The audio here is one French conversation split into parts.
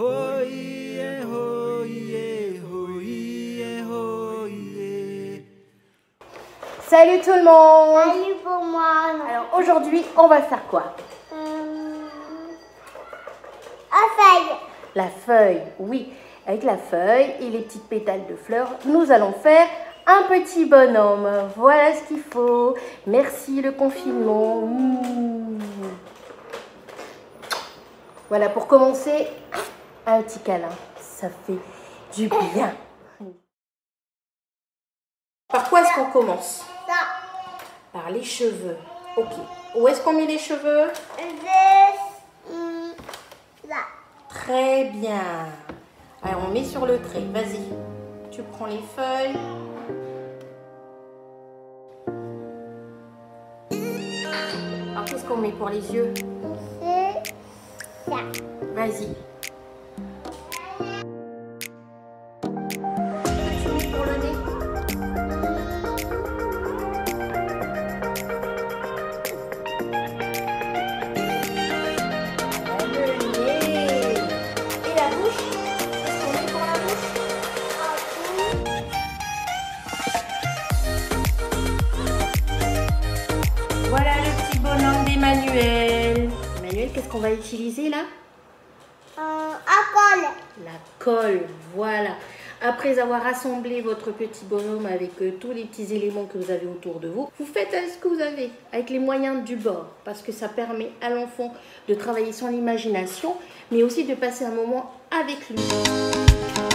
Salut tout le monde Salut pour moi. Alors aujourd'hui, on va faire quoi? Euh, Un feuille. La feuille, oui. Avec la feuille et les petites pétales de fleurs, nous allons faire un petit bonhomme. Voilà ce qu'il faut. Merci le confinement. Mmh. Voilà, pour commencer, un petit câlin. Ça fait du bien. Par quoi est-ce qu'on commence? Par les cheveux. Ok. Où est-ce qu'on met les cheveux? Là. Très bien. Alors on met sur le trait. Vas-y. Tu prends les feuilles. Alors qu'est-ce qu'on met pour les yeux? C'est ça. Vas-y. Qu'est-ce qu'on va utiliser là? Euh, un col. La colle, voilà. Après avoir assemblé votre petit bonhomme avec euh, tous les petits éléments que vous avez autour de vous, vous faites avec ce que vous avez, avec les moyens du bord, parce que ça permet à l'enfant de travailler son imagination, mais aussi de passer un moment avec lui.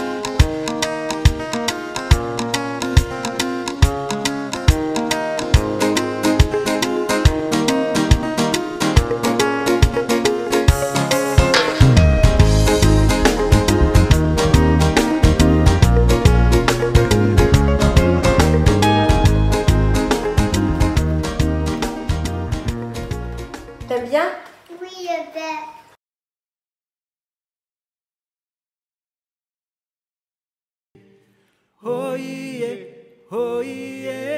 T'aimes bien Oui, je vais. Oh yeah, oh yeah.